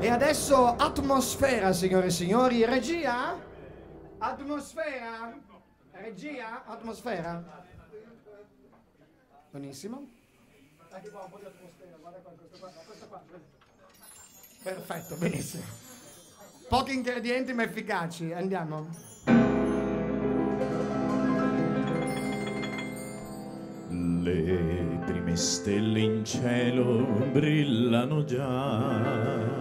E adesso atmosfera, signore e signori. Regia? Atmosfera? Regia? Atmosfera? Qua. Perfetto, benissimo. Pochi ingredienti ma efficaci, andiamo. Le prime stelle in cielo brillano già,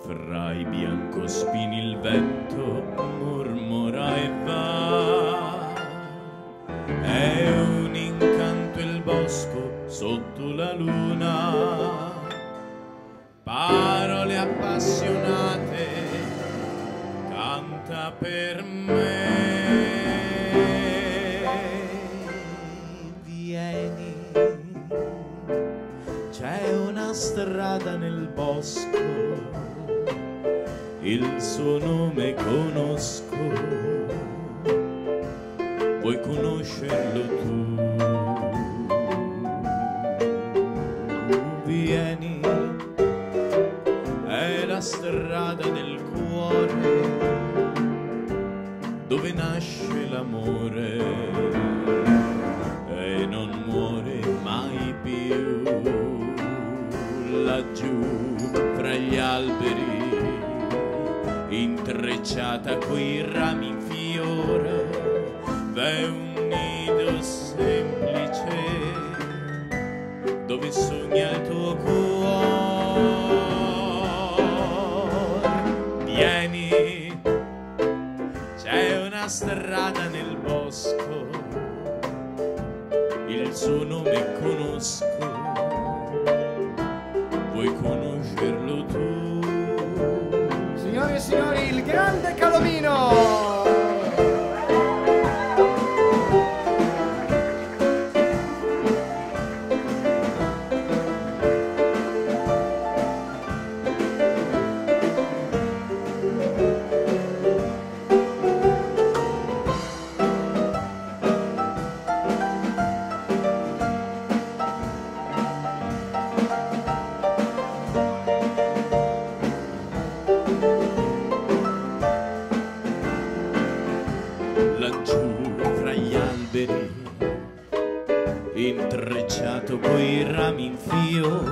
fra i biancospini il vento mormora e va. È un incanto il bosco sotto la luna, parole appassionate, canta per me. Strada nel bosco, il suo nome conosco, vuoi conoscerlo tu? Vieni, è la strada del cuore dove nasce l'amore laggiù fra gli alberi intrecciata coi rami in fiore v'è un nido semplice dove sogna il tuo cuore. Vieni c'è una strada nel bosco, il suo nome conosco, vuoi conoscerlo tu? Signore e signori, il grande Calomino! Alberi, intrecciato coi rami in fio,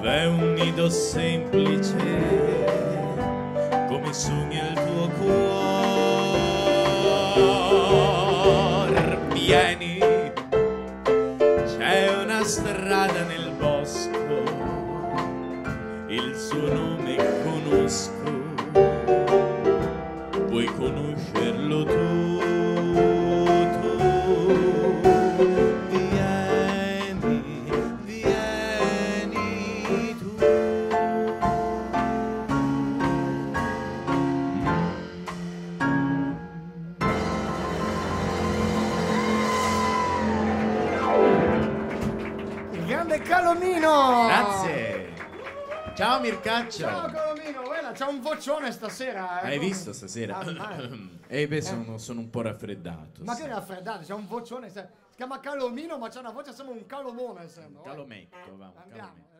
v'è un nido semplice come sogna il tuo cuore. Vieni, c'è una strada nel bosco, il suo nome conosco, vuoi conoscerlo tu? Grande Calomino! Grazie. Ciao Mircaccio. Ciao Calomino, guarda, c'ha un vocione stasera. eh. Hai visto stasera? Ah. Eh beh, sono, sono un po' raffreddato. Ma sì. che raffreddato, c'ha un vocione. Si chiama Calomino, ma c'ha una voce, sembra un calomone, sembra. Calometto, va, Andiamo. calometto.